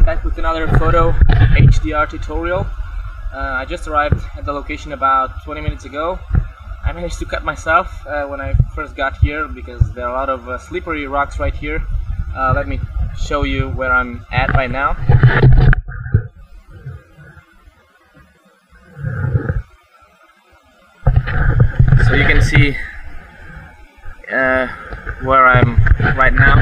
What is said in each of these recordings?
I'm back with another photo HDR tutorial. Uh, I just arrived at the location about 20 minutes ago. I managed to cut myself uh, when I first got here because there are a lot of uh, slippery rocks right here. Uh, let me show you where I'm at right now. So you can see uh, where I'm right now.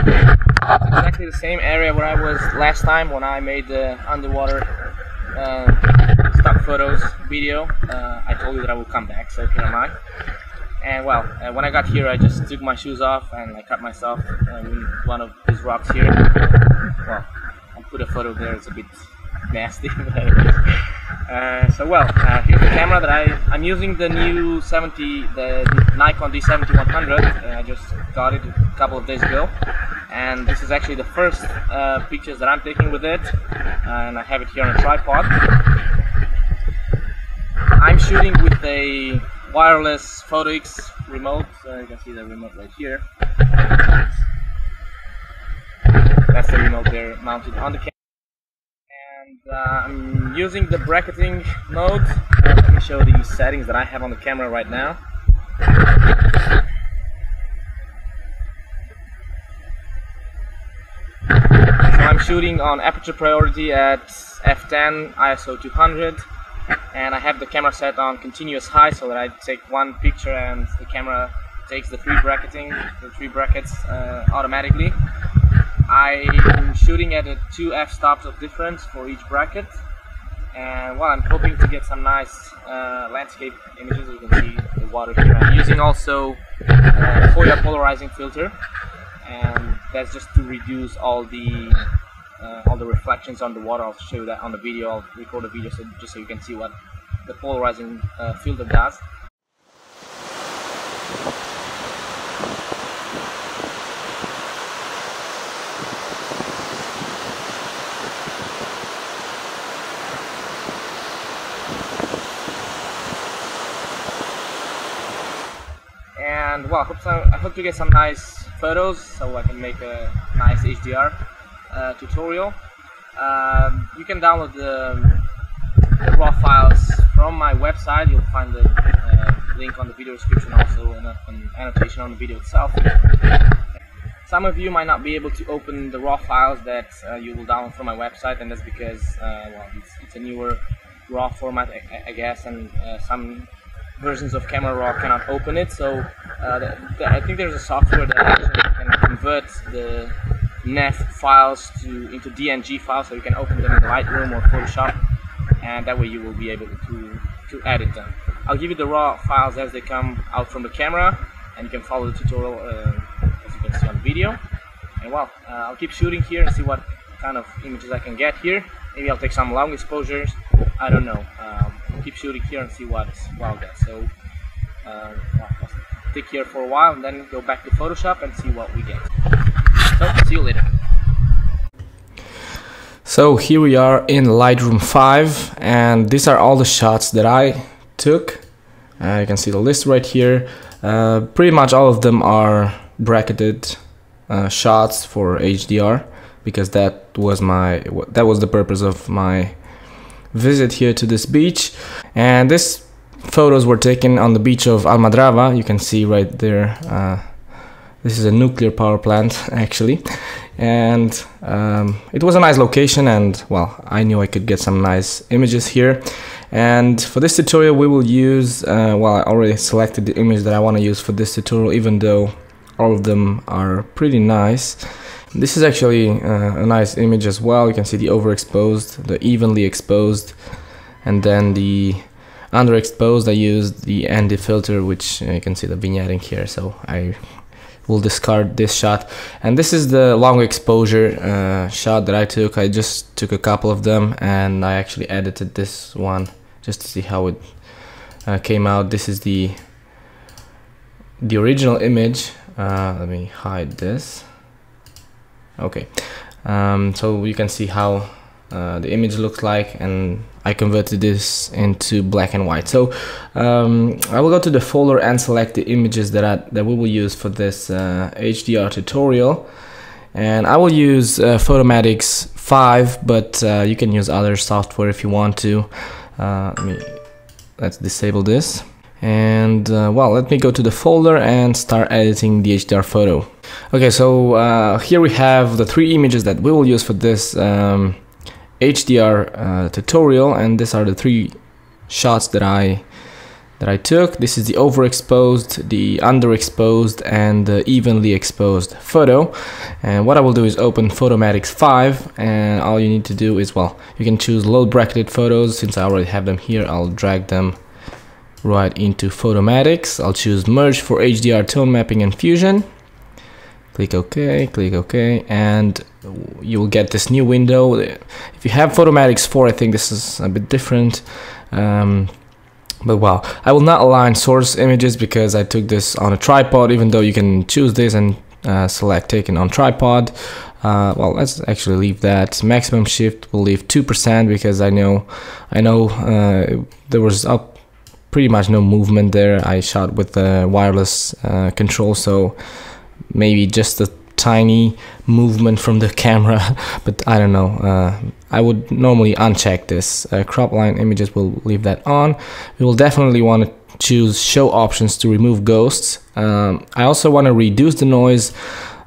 Exactly the same area where I was last time when I made the underwater uh, stock photos video. Uh, I told you that I will come back, so here am I. And well, uh, when I got here, I just took my shoes off and I cut myself in one of these rocks here. Well, I'll put a photo there. It's a bit nasty, uh, so well, uh, here's the camera that I I'm using the new 70 the Nikon D7100. Uh, I just got it a couple of days ago, and this is actually the first uh, pictures that I'm taking with it, and I have it here on a tripod. I'm shooting with a wireless Phottix remote. you can see the remote right here. That's the remote there mounted on the camera uh, I'm using the bracketing mode. Let me show the settings that I have on the camera right now. So I'm shooting on aperture priority at f10 ISO 200 and I have the camera set on continuous high so that I take one picture and the camera takes the three bracketing, the three brackets uh, automatically. I'm shooting at a 2 f-stops of difference for each bracket. And well I'm hoping to get some nice uh, landscape images you can see the water here. I'm using also uh, Hoya polarizing filter. And that's just to reduce all the uh, all the reflections on the water. I'll show you that on the video. I'll record a video so, just so you can see what the polarizing uh, filter does and well, I hope, so, I hope to get some nice photos so I can make a nice HDR uh, tutorial. Um, you can download the, the, raw files from my website. You'll find the uh, link on the video description, also an, an annotation on the video itself. Some of you might not be able to open the raw files that uh, you will download from my website, and that's because uh, well, it's, it's, a newer raw format, I, I guess, and uh, some versions of Camera Raw cannot open it. So uh, the, the, I think there's a software that can convert the NEF files to into DNG files, so you can open them in Lightroom or Photoshop, and that way you will be able to to edit them. I'll give you the raw files as they come out from the camera, and you can follow the tutorial uh, as you can see on the video. And well, uh, I'll keep shooting here and see what kind of images I can get here. Maybe I'll take some long exposures. I don't know. Um, keep shooting here and see what wow gets. So uh, take here for a while and then go back to Photoshop and see what we get. So see you later. So here we are in Lightroom 5 and these are all the shots that I took. Uh, you can see the list right here. Uh, pretty much all of them are bracketed uh, shots for HDR because that was my that was the purpose of my visit here to this beach. And these photos were taken on the beach of Almadrava. You can see right there. Uh, this is a nuclear power plant, actually. And um, it was a nice location, and well, I knew I could get some nice images here. And for this tutorial, we will use, uh, well, I already selected the image that I want to use for this tutorial, even though all of them are pretty nice. This is actually uh, a nice image as well. You can see the overexposed, the evenly exposed, and then the underexposed. I used the ND filter, which uh, you can see the vignetting here. So I will discard this shot. And this is the long exposure uh, shot that I took. I just took a couple of them, and I actually edited this one just to see how it uh, came out. This is the the original image. Uh, let me hide this okay. Um, so you can see how uh, the image looks like and I converted this into black and white. So um, I will go to the folder and select the images that, I, that we will use for this uh, HDR tutorial. And I will use uh, Photomatix 5 but uh, you can use other software if you want to. Uh, let me let's disable this and uh, well let me go to the folder and start editing the HDR photo okay so uh, here we have the three images that we will use for this um, HDR uh, tutorial and these are the three shots that I that I took. This is the overexposed, the underexposed, and the evenly exposed photo. And what I will do is open Photomatix 5, and all you need to do is, well, you can choose load bracketed photos. Since I already have them here, I'll drag them right into Photomatix. I'll choose merge for HDR tone mapping and fusion. Click OK, click OK, and you will get this new window. If you have Photomatix 4, I think this is a bit different. Um, but wow I will not align source images because I took this on a tripod even though you can choose this and uh, select taken on tripod uh, well let's actually leave that maximum shift we'll leave 2% because I know I know uh, there was up pretty much no movement there. I shot with the wireless uh, control so maybe just a tiny movement from the camera but I don't know. Uh, I would normally uncheck this uh, crop line images. Will leave that on. We will definitely want to choose show options to remove ghosts. Um, I also want to reduce the noise.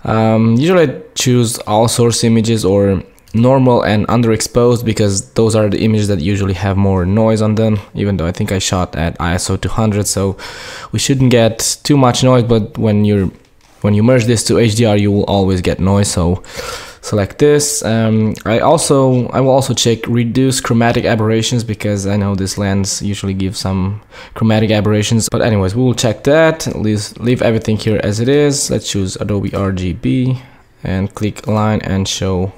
Um, usually I choose all source images or normal and underexposed because those are the images that usually have more noise on them even though I think I shot at ISO 200 so we shouldn't get too much noise but when you're when you merge this to HDR you will always get noise so select this. Um, I also I will also check reduce chromatic aberrations because I know this lens usually gives some chromatic aberrations but anyways we will check that. Leave, leave everything here as it is. Let's choose Adobe RGB and click align and show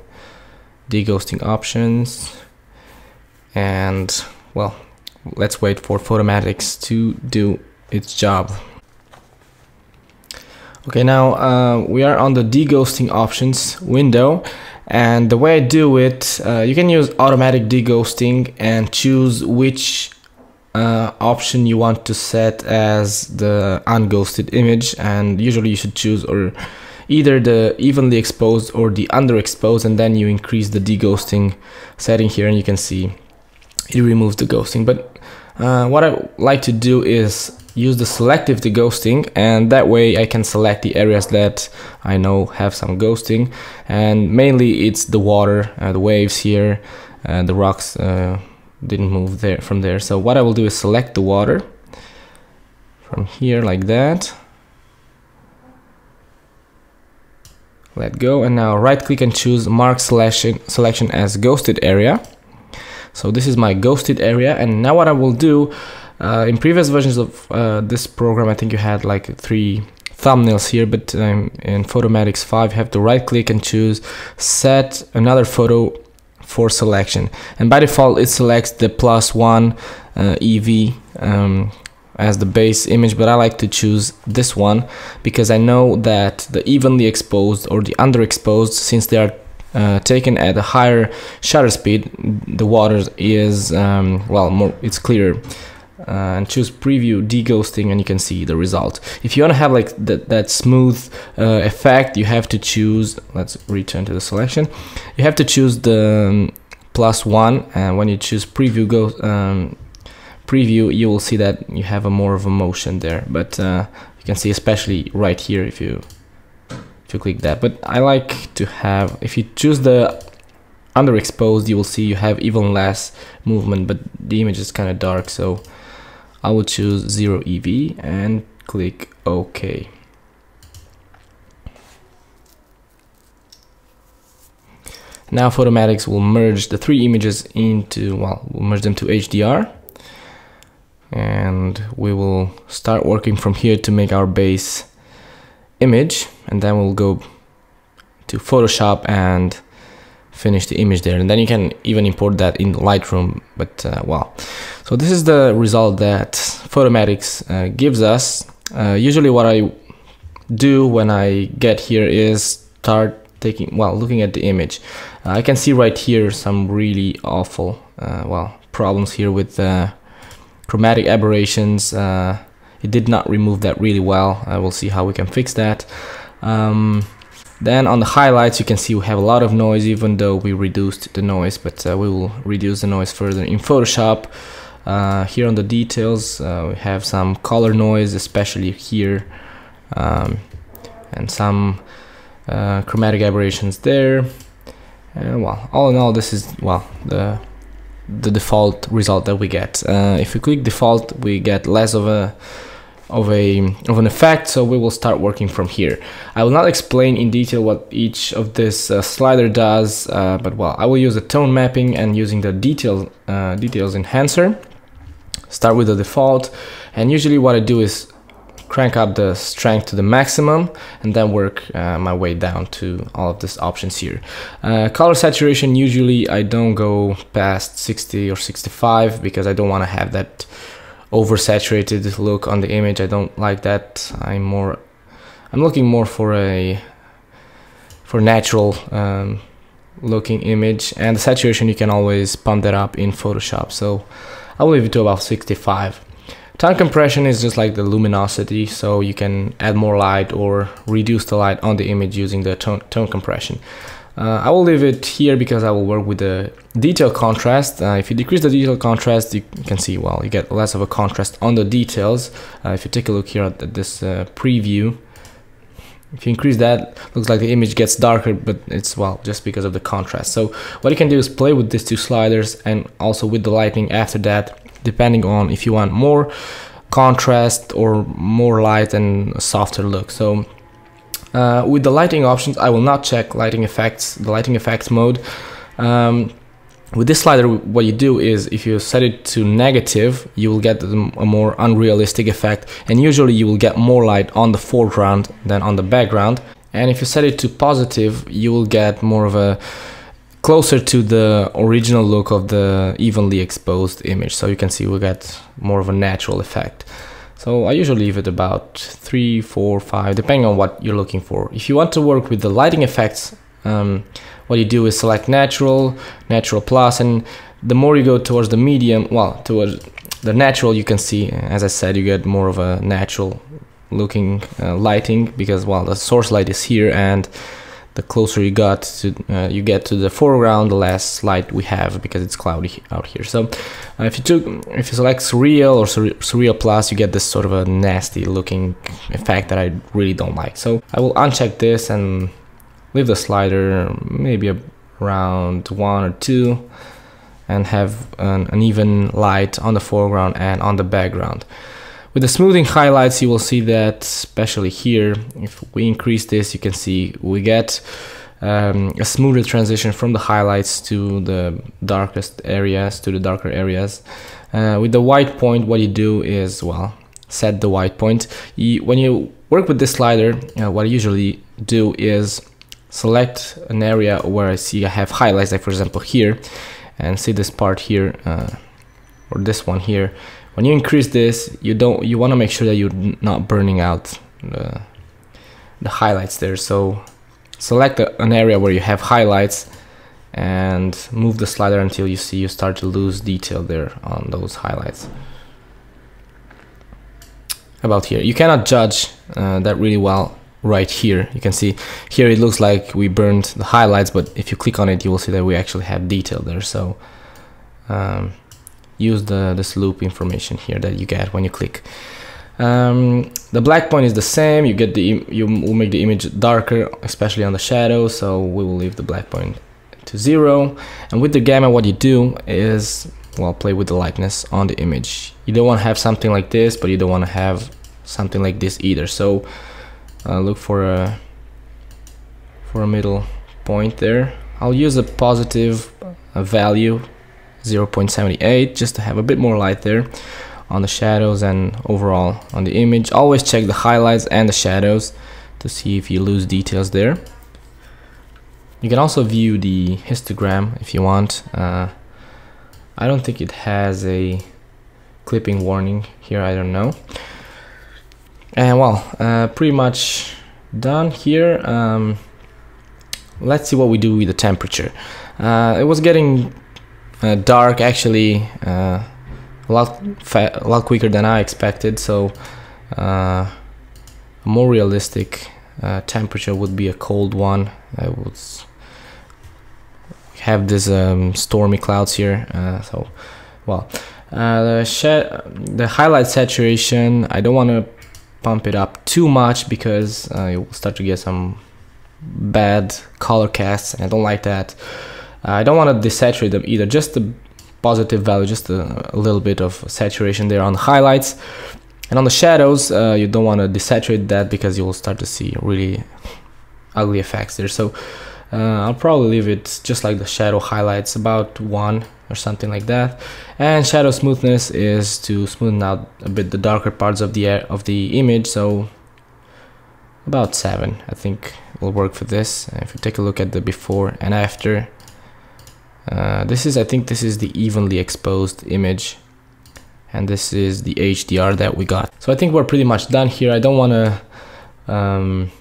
deghosting options. And well let's wait for Photomatix to do its job. Okay, now uh, we are on the deghosting options window. And the way I do it, uh, you can use automatic deghosting and choose which uh, option you want to set as the unghosted image. And usually you should choose or either the evenly exposed or the underexposed and then you increase the deghosting setting here and you can see it removes the ghosting but uh, what I like to do is use the selective deghosting and that way I can select the areas that I know have some ghosting and mainly it's the water, uh, the waves here, uh, the rocks uh, didn't move there from there. So what I will do is select the water from here like that. Let go and now right click and choose mark selection, selection as ghosted area. So this is my ghosted area and now what I will do uh, in previous versions of uh, this program, I think you had like three thumbnails here, but um, in Photomatix 5, you have to right click and choose set another photo for selection. And by default, it selects the plus one uh, EV um, as the base image, but I like to choose this one because I know that the evenly exposed or the underexposed, since they are uh, taken at a higher shutter speed, the water is, um, well, more, it's clearer. Uh, and choose preview deghosting and you can see the result. If you want to have like that, that smooth uh, effect you have to choose let's return to the selection. You have to choose the um, plus one and when you choose preview go um, preview you will see that you have a more of a motion there but uh, you can see especially right here if you if you click that but I like to have if you choose the underexposed you will see you have even less movement but the image is kind of dark so I will choose 0 EV and click OK. Now Photomatix will merge the three images into, well, we'll merge them to HDR. And we will start working from here to make our base image. And then we'll go to Photoshop and finish the image there. And then you can even import that in Lightroom but uh, wow so this is the result that Photomatix uh, gives us. Uh, usually what I do when I get here is start taking well looking at the image. Uh, I can see right here some really awful uh, well problems here with uh, chromatic aberrations it did not remove that really well. I will see how we can fix that. Um, then on the highlights you can see we have a lot of noise even though we reduced the noise but uh, we will reduce the noise further in Photoshop. Uh, here on the details uh, we have some color noise especially here um, and some uh, chromatic aberrations there. Well all in all this is well the the default result that we get. Uh, if we click default we get less of a of a of an effect so we will start working from here. I will not explain in detail what each of this uh, slider does uh, but well I will use the tone mapping and using the detail uh, details enhancer. Start with the default and usually what I do is crank up the strength to the maximum and then work uh, my way down to all of these options here. Uh, color saturation usually I don't go past 60 or 65 because I don't want to have that oversaturated look on the image. I don't like that. I'm more I'm looking more for a for natural um, looking image and the saturation you can always pump that up in Photoshop. So I will leave it to about 65. Tone compression is just like the luminosity, so you can add more light or reduce the light on the image using the tone, tone compression. Uh, I will leave it here because I will work with the detail contrast. Uh, if you decrease the detail contrast, you can see, well, you get less of a contrast on the details. Uh, if you take a look here at this uh, preview, if you increase that, looks like the image gets darker, but it's, well, just because of the contrast. So what you can do is play with these two sliders and also with the lighting after that depending on if you want more contrast or more light and softer look. So uh, with the lighting options, I will not check lighting effects, the lighting effects mode. Um, with this slider, what you do is if you set it to negative, you will get a more unrealistic effect and usually you will get more light on the foreground than on the background. And if you set it to positive, you will get more of a closer to the original look of the evenly exposed image. So you can see we get more of a natural effect. So I usually leave it about three, four, five, depending on what you're looking for. If you want to work with the lighting effects, um, what you do is select natural, natural plus, and the more you go towards the medium, well, towards the natural, you can see, as I said, you get more of a natural looking uh, lighting because, well, the source light is here and the closer you got to uh, you get to the foreground the less light we have because it's cloudy out here. So uh, if you took if you select surreal or surreal plus you get this sort of a nasty looking effect that I really don't like. So I will uncheck this and leave the slider maybe around one or two and have an, an even light on the foreground and on the background with the smoothing highlights, you will see that, especially here, if we increase this, you can see we get um, a smoother transition from the highlights to the darkest areas, to the darker areas. Uh, with the white point, what you do is, well, set the white point. You, when you work with this slider, uh, what I usually do is select an area where I see I have highlights, like for example here, and see this part here, uh, or this one here, when you increase this you don't you want to make sure that you're not burning out the, the highlights there. So select a, an area where you have highlights and move the slider until you see you start to lose detail there on those highlights. About here you cannot judge uh, that really well right here. You can see here it looks like we burned the highlights but if you click on it you will see that we actually have detail there. So um, use the this loupe information here that you get when you click. Um, the black point is the same. You get the you will make the image darker, especially on the shadow. So we will leave the black point to zero. And with the gamma, what you do is well play with the lightness on the image. You don't want to have something like this, but you don't want to have something like this either. So uh, look for a for a middle point there. I'll use a positive value 0.78 just to have a bit more light there on the shadows and overall on the image. Always check the highlights and the shadows to see if you lose details there. You can also view the histogram if you want. Uh, I don't think it has a clipping warning here I don't know. And well uh, pretty much done here. Um, let's see what we do with the temperature. Uh, it was getting uh, dark actually uh, a lot a lot quicker than I expected so uh, a more realistic uh, temperature would be a cold one. I would have this um, stormy clouds here. Uh, so, well, uh, the, the highlight saturation, I don't want to pump it up too much because uh, you will start to get some bad color casts and I don't like that. I don't want to desaturate them either, just the positive value, just a, a, little bit of saturation there on the highlights. And on the shadows, uh, you don't want to desaturate that because you will start to see really ugly effects there. So uh, I'll probably leave it just like the shadow highlights, about one or something like that. And shadow smoothness is to smoothen out a bit the darker parts of the of the image. So about seven, I think will work for this. If you take a look at the before and after, uh, this is, I think this is the evenly exposed image and this is the HDR that we got. So I think we're pretty much done here. I don't want to um,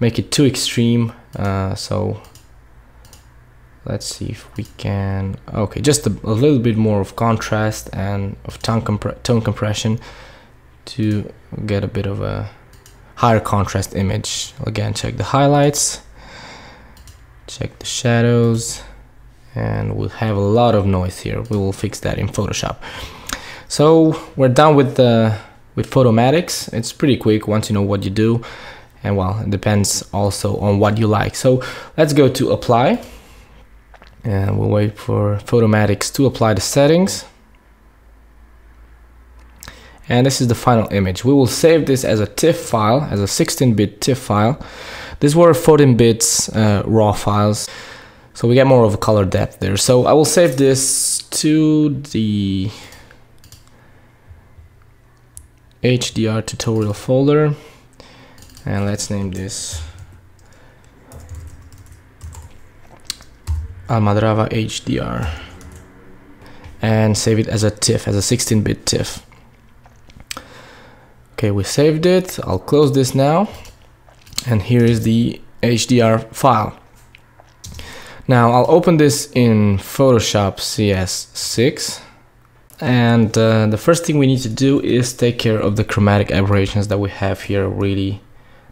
make it too extreme. Uh, so let's see if we can, okay, just a, a little bit more of contrast and of tone, tone compression to get a bit of a higher contrast image. Again, check the highlights, check the shadows, and we'll have a lot of noise here. We will fix that in Photoshop. So we're done with the with Photomatix. It's pretty quick once you know what you do. And well, it depends also on what you like. So let's go to apply. And we'll wait for Photomatix to apply the settings. And this is the final image. We will save this as a TIFF file, as a 16-bit TIFF file. These were 14 bits uh, raw files. So we get more of a color depth there. So I will save this to the HDR tutorial folder. And let's name this Almadrava HDR. And save it as a TIFF, as a 16-bit TIFF. Okay, we saved it. I'll close this now. And here is the HDR file. Now I'll open this in Photoshop CS6 and uh, the first thing we need to do is take care of the chromatic aberrations that we have here really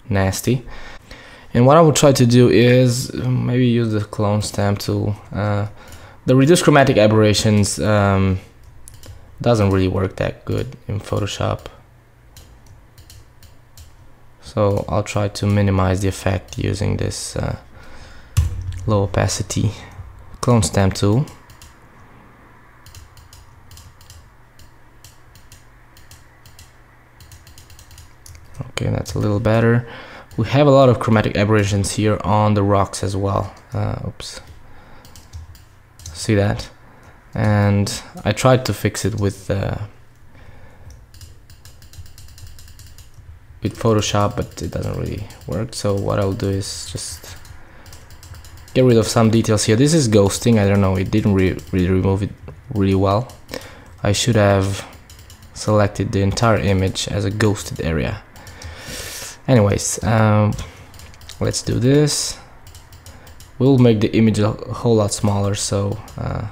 nasty. And what I will try to do is um, maybe use the clone stamp tool uh, the reduce chromatic aberrations um, doesn't really work that good in Photoshop. So I'll try to minimize the effect using this uh, low opacity clone stamp tool. Okay that's a little better. We have a lot of chromatic aberrations here on the rocks as well. Uh, oops. See that? And I tried to fix it with uh, with Photoshop but it doesn't really work. So what I'll do is just get rid of some details here. This is ghosting, I don't know, it didn't re really remove it really well. I should have selected the entire image as a ghosted area. Anyways, um, let's do this. We'll make the image a whole lot smaller so uh,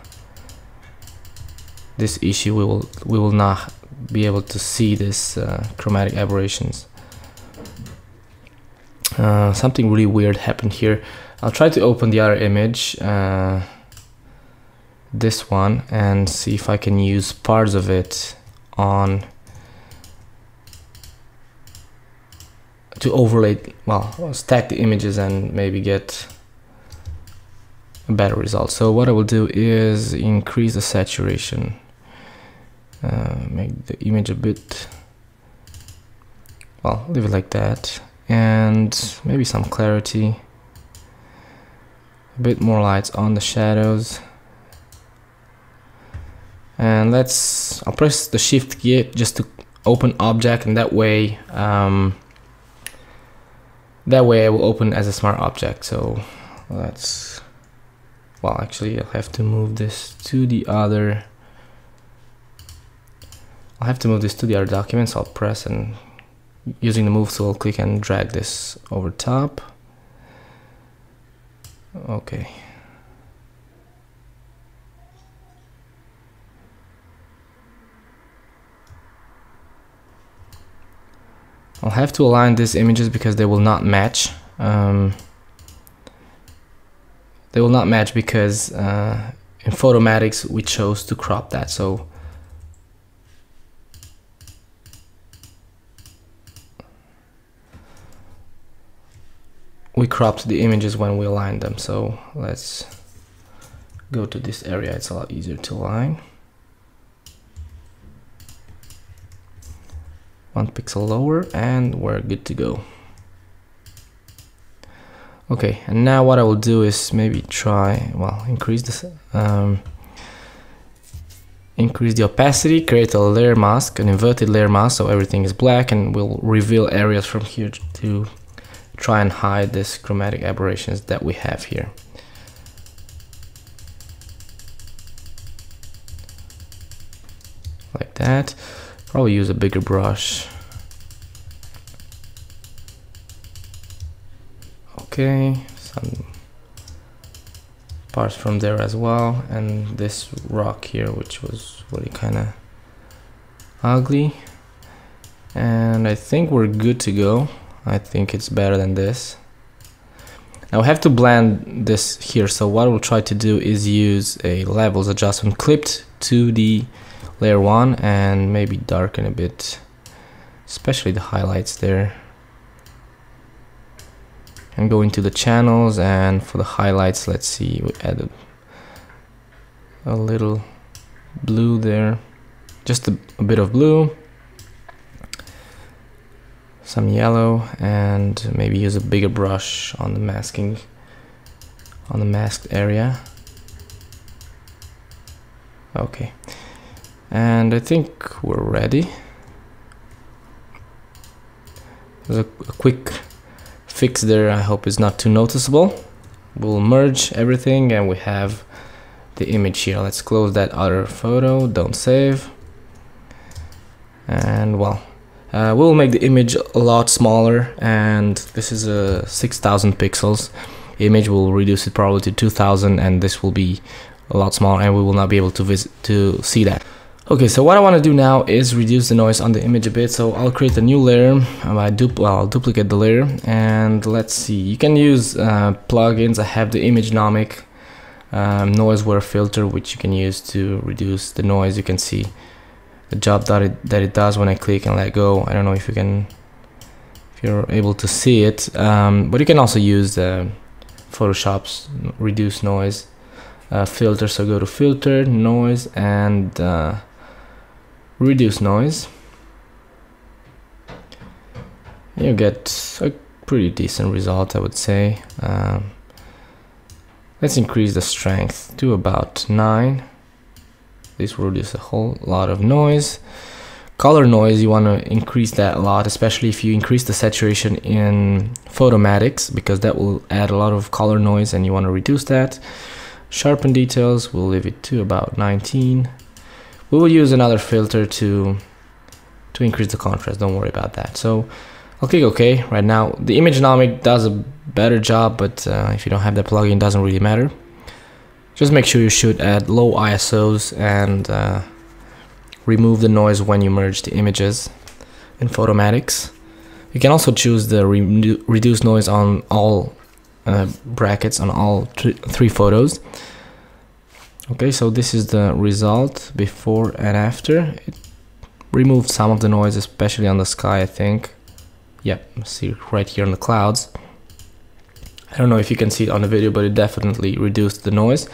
this issue we will we will not be able to see this uh, chromatic aberrations. Uh, something really weird happened here. I'll try to open the other image, uh, this one, and see if I can use parts of it on to overlay, well, stack the images and maybe get a better result. So what I will do is increase the saturation, uh, make the image a bit, well, leave it like that, and maybe some clarity a bit more lights on the shadows. And let's I'll press the shift key just to open object and that way um, that way I will open as a smart object. So let's well actually I'll have to move this to the other I'll have to move this to the other document so I'll press and using the move tool click and drag this over top Okay. I'll have to align these images because they will not match. Um, they will not match because uh, in Photomatix we chose to crop that. So we cropped the images when we aligned them. So let's go to this area. It's a lot easier to align. one pixel lower and we're good to go okay and now what I will do is maybe try well increase this um, increase the opacity create a layer mask an inverted layer mask so everything is black and we'll reveal areas from here to try and hide this chromatic aberrations that we have here like that Probably use a bigger brush. Okay, some parts from there as well, and this rock here, which was really kind of ugly. And I think we're good to go. I think it's better than this. Now I have to blend this here, so what we'll try to do is use a levels adjustment clipped to the layer 1 and maybe darken a bit especially the highlights there. And go into the channels and for the highlights let's see we added a little blue there. Just a, a bit of blue some yellow and maybe use a bigger brush on the masking on the masked area. Okay. And I think we're ready. There's a, a, quick fix there I hope it's not too noticeable. We'll merge everything and we have the image here. Let's close that other photo. Don't save. And well uh, we'll make the image a lot smaller and this is a 6000 pixels image will reduce it probably to 2000 and this will be a lot smaller and we will not be able to visit to see that Okay, so what I want to do now is reduce the noise on the image a bit. So I'll create a new layer. Um, I dupl well, I'll duplicate the layer and let's see. You can use uh, plugins. I have the Imagenomic um, Noiseware filter, which you can use to reduce the noise. You can see the job that it that it does when I click and let go. I don't know if you can, if you're able to see it, um, but you can also use the Photoshop's reduce noise uh, filter. So go to filter, noise, and uh, reduce noise you get a pretty decent result I would say um, let's increase the strength to about 9 this will reduce a whole lot of noise. Color noise you want to increase that a lot especially if you increase the saturation in Photomatix because that will add a lot of color noise and you want to reduce that. Sharpen details we'll leave it to about 19 we will use another filter to to increase the contrast don't worry about that. So I'll click OK right now. The Image Imagenomic does a better job but uh, if you don't have that plugin it doesn't really matter just make sure you shoot at low ISOs and uh, remove the noise when you merge the images in Photomatix you can also choose the re reduce noise on all uh, brackets on all three photos. Okay so this is the result before and after. It removed some of the noise especially on the sky I think. Yep see right here on the clouds don't know if you can see it on the video but it definitely reduced the noise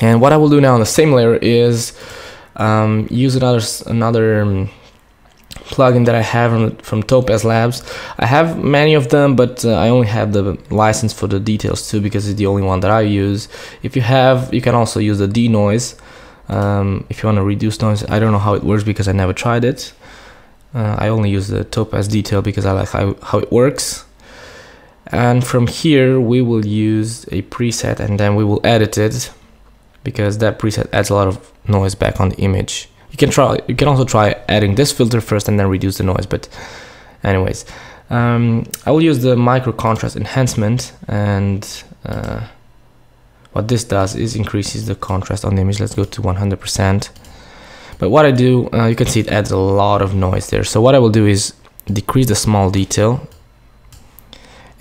and what I will do now on the same layer is um, use another another um, plugin that I have from, from Topaz Labs. I have many of them, but uh, I only have the license for the details too because it's the only one that I use. If you have, you can also use the denoise um, if you want to reduce noise. I don't know how it works because I never tried it. Uh, I only use the Topaz detail because I like how, how it works. And from here, we will use a preset and then we will edit it because that preset adds a lot of noise back on the image. You can try you can also try adding this filter first and then reduce the noise but anyways. Um, I will use the micro contrast enhancement and uh, what this does is increases the contrast on the image. Let's go to 100% but what I do uh, you can see it adds a lot of noise there. So what I will do is decrease the small detail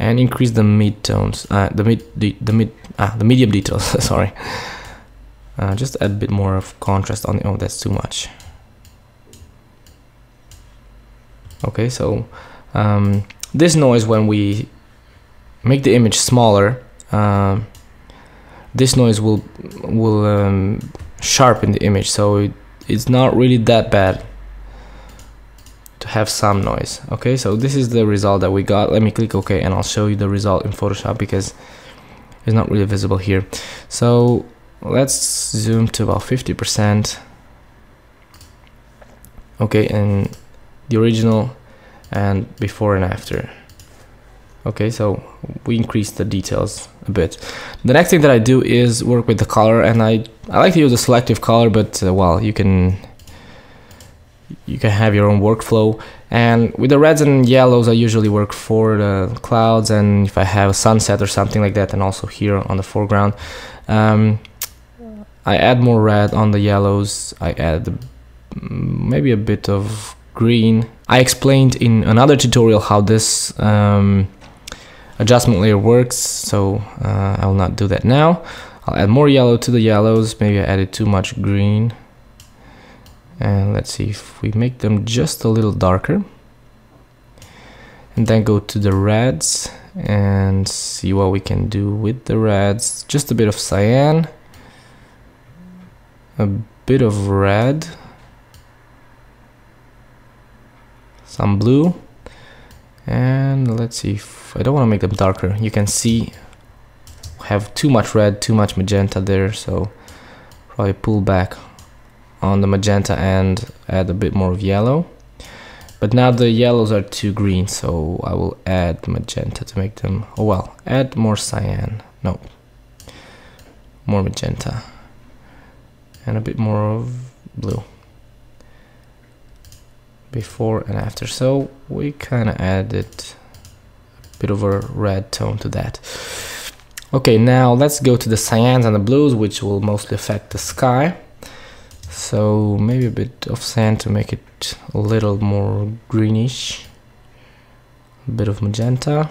and increase the mid tones uh, the mid the, the mid ah, the medium details sorry. Uh, just add a bit more of contrast on oh that's too much. Okay so um, this noise when we make the image smaller um, this noise will will um, sharpen the image. So it, it's not really that bad to have some noise. Okay so this is the result that we got. Let me click ok and I'll show you the result in Photoshop because it's not really visible here. So let's zoom to about 50% okay and the original and before and after. Okay so we increase the details a bit. The next thing that I do is work with the color and I I like to use a selective color but uh, well you can you can have your own workflow. And with the reds and yellows I usually work for the clouds and if I have a sunset or something like that and also here on the foreground. Um, I add more red on the yellows. I add mm, maybe a bit of green. I explained in another tutorial how this um, adjustment layer works so uh, I will not do that now. I'll add more yellow to the yellows. Maybe I added too much green and let's see if we make them just a little darker. And then go to the reds and see what we can do with the reds. Just a bit of cyan. A bit of red. Some blue. And let's see if I don't want to make them darker. You can see have too much red too much magenta there so probably pull back on the magenta and add a bit more of yellow. But now the yellows are too green so I will add the magenta to make them oh well add more cyan no. More magenta. And a bit more of blue. Before and after. So we kind of added a bit of a red tone to that. Okay now let's go to the cyans and the blues which will mostly affect the sky so maybe a bit of sand to make it a little more greenish. A bit of magenta.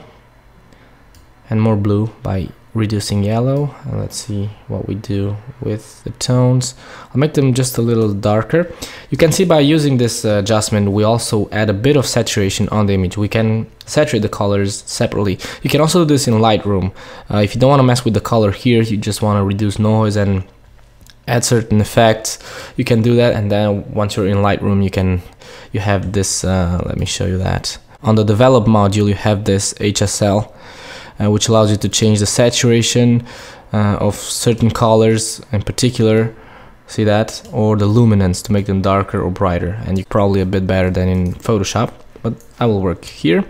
And more blue by reducing yellow. And let's see what we do with the tones. I'll make them just a little darker. You can see by using this uh, adjustment we also add a bit of saturation on the image. We can saturate the colors separately. You can also do this in Lightroom. Uh, if you don't want to mess with the color here you just want to reduce noise and add certain effects you can do that and then once you're in Lightroom you can you have this uh, let me show you that. On the develop module you have this HSL uh, which allows you to change the saturation uh, of certain colors in particular see that or the luminance to make them darker or brighter and you probably a bit better than in Photoshop but I will work here.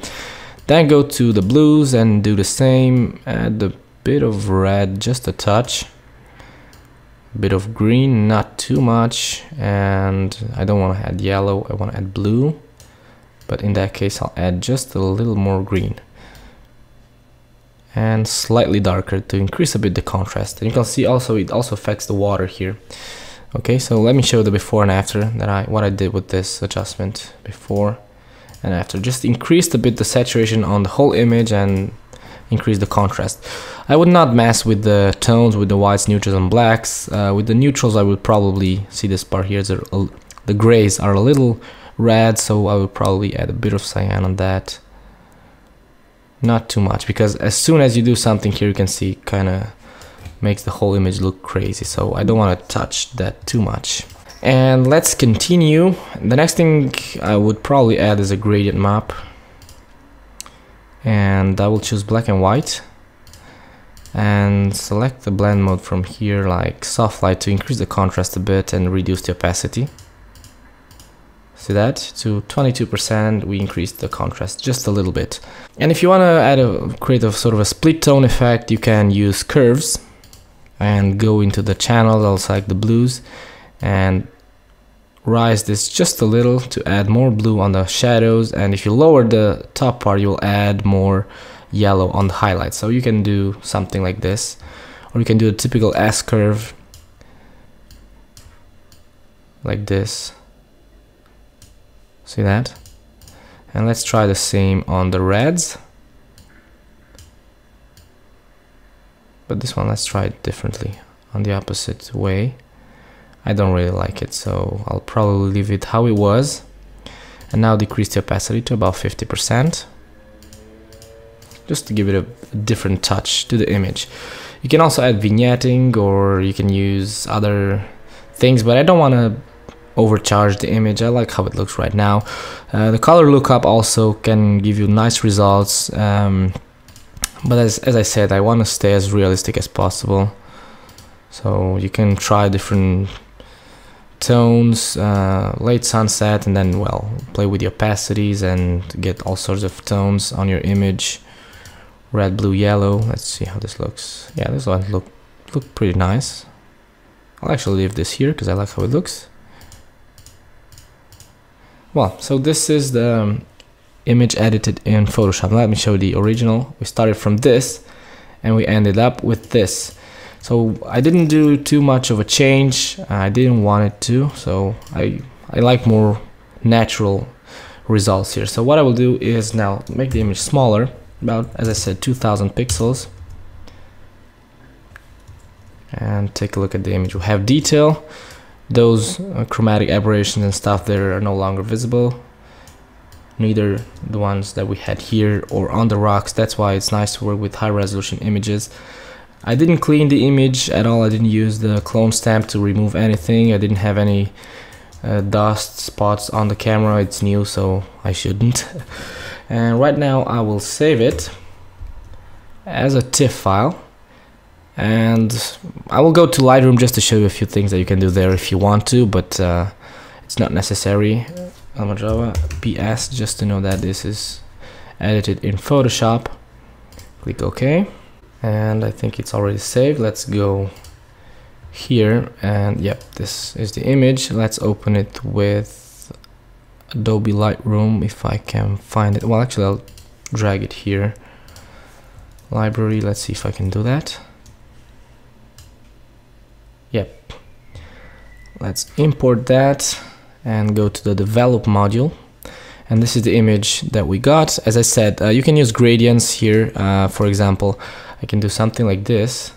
Then go to the blues and do the same add a bit of red just a touch bit of green not too much and I don't want to add yellow I want to add blue. But in that case I'll add just a little more green. And slightly darker to increase a bit the contrast. And you can see also it also affects the water here. Okay so let me show the before and after that I what I did with this adjustment before and after. Just increased a bit the saturation on the whole image and increase the contrast. I would not mess with the tones with the whites neutrals and blacks. Uh, with the neutrals I would probably see this part here the grays are a little red so I would probably add a bit of cyan on that. Not too much because as soon as you do something here you can see kind of makes the whole image look crazy so I don't want to touch that too much. And let's continue. The next thing I would probably add is a gradient map and I will choose black and white. And select the blend mode from here like soft light to increase the contrast a bit and reduce the opacity. See that? To 22% we increased the contrast just a little bit. And if you want to add a create a sort of a split tone effect you can use curves and go into the channel I'll select the blues and rise this just a little to add more blue on the shadows and if you lower the top part you'll add more yellow on the highlights. So you can do something like this or you can do a typical S curve like this. See that? And let's try the same on the reds. But this one let's try it differently on the opposite way I don't really like it so I'll probably leave it how it was. And now decrease the opacity to about 50% just to give it a different touch to the image. You can also add vignetting or you can use other things but I don't want to overcharge the image. I like how it looks right now. Uh, the color lookup also can give you nice results um, but as, as I said I want to stay as realistic as possible. So you can try different tones uh, late sunset and then well play with the opacities and get all sorts of tones on your image. Red blue yellow. Let's see how this looks. Yeah this one look look pretty nice. I'll actually leave this here because I like how it looks. Well so this is the um, image edited in Photoshop. Let me show the original. We started from this and we ended up with this so I didn't do too much of a change. I didn't want it to so I I like more natural results here. So what I will do is now make the image smaller about as I said 2000 pixels. And take a look at the image. We have detail. Those uh, chromatic aberrations and stuff there are no longer visible. Neither the ones that we had here or on the rocks. That's why it's nice to work with high resolution images I didn't clean the image at all. I didn't use the clone stamp to remove anything. I didn't have any uh, dust spots on the camera. It's new so I shouldn't. And right now I will save it as a TIFF file. And I will go to Lightroom just to show you a few things that you can do there if you want to but uh, it's not necessary. Almadrava PS just to know that this is edited in Photoshop. Click OK and I think it's already saved let's go here and yep this is the image let's open it with Adobe Lightroom if I can find it. Well, actually, I'll drag it here. Library, let's see if I can do that. Yep. Let's import that and go to the develop module. And this is the image that we got. As I said, uh, you can use gradients here. Uh, for example, I can do something like this.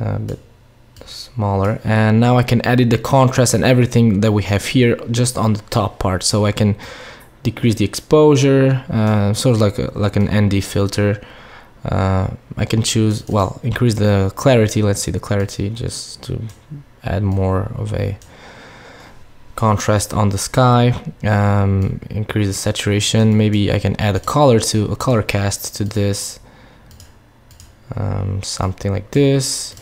a bit smaller. And now I can edit the contrast and everything that we have here just on the top part. So I can decrease the exposure uh, sort of like a, like an ND filter. Uh, I can choose well increase the clarity. Let's see the clarity just to add more of a contrast on the sky um, increase the saturation. Maybe I can add a color to a color cast to this. Um, something like this.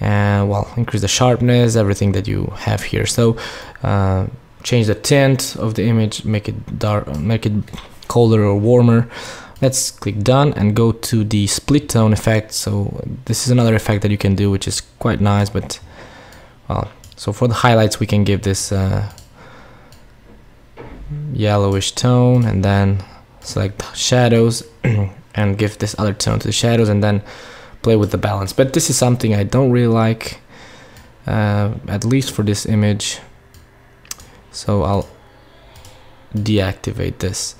And well increase the sharpness everything that you have here. So uh, change the tint of the image make it dark make it colder or warmer. Let's click done and go to the split tone effect. So this is another effect that you can do which is quite nice but well so for the highlights we can give this uh, yellowish tone and then select shadows and give this other tone to the shadows and then play with the balance. But this is something I don't really like uh, at least for this image. So I'll deactivate this.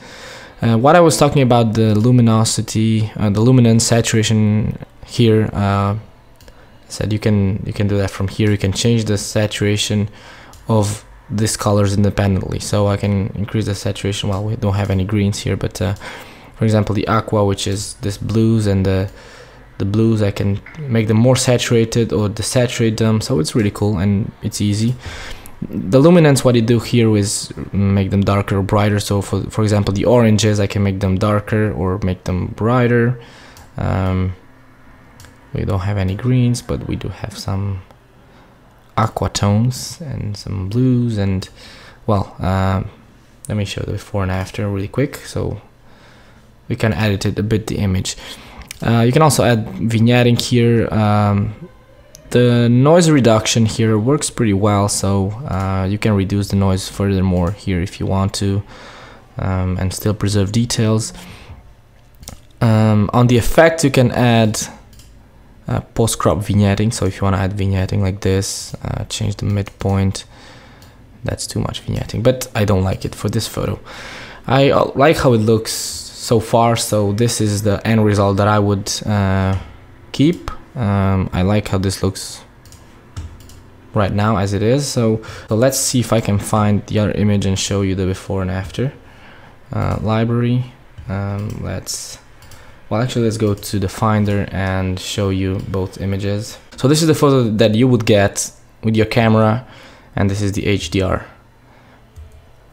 Uh, what I was talking about the luminosity uh, the luminance saturation here uh, said you can you can do that from here. You can change the saturation of these colors independently. So I can increase the saturation. Well we don't have any greens here but uh, for example the aqua which is this blues and the the blues I can make them more saturated or desaturate them. So it's really cool and it's easy. The luminance what I do here is make them darker or brighter. So for, for example the oranges I can make them darker or make them brighter. Um, we don't have any greens but we do have some aqua tones and some blues and well um, let me show the before and after really quick so we can edit it a bit the image uh, you can also add vignetting here. Um, the noise reduction here works pretty well, so uh, you can reduce the noise furthermore here if you want to um, and still preserve details. Um, on the effect, you can add uh, post-crop vignetting, so if you want to add vignetting like this, uh, change the midpoint that's too much vignetting. But I don't like it for this photo. I uh, like how it looks so far. So this is the end result that I would uh, keep. Um, I like how this looks right now as it is. So, so let's see if I can find the other image and show you the before and after uh, library. Um, let's well actually let's go to the finder and show you both images. So this is the photo that you would get with your camera and this is the HDR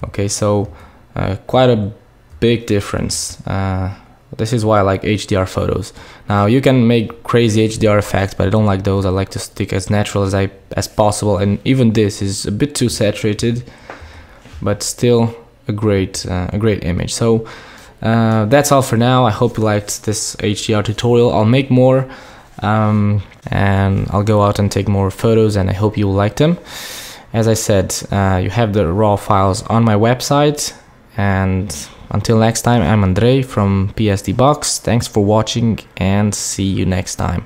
okay so uh, quite a big difference. Uh, this is why I like HDR photos. Now you can make crazy HDR effects but I don't like those. I like to stick as natural as I as possible and even this is a bit too saturated but still a great uh, a great image. So uh, that's all for now. I hope you liked this HDR tutorial. I'll make more um, and I'll go out and take more photos and I hope you will like them. As I said uh, you have the raw files on my website and until next time I'm Andrei from PSD Box. Thanks for watching and see you next time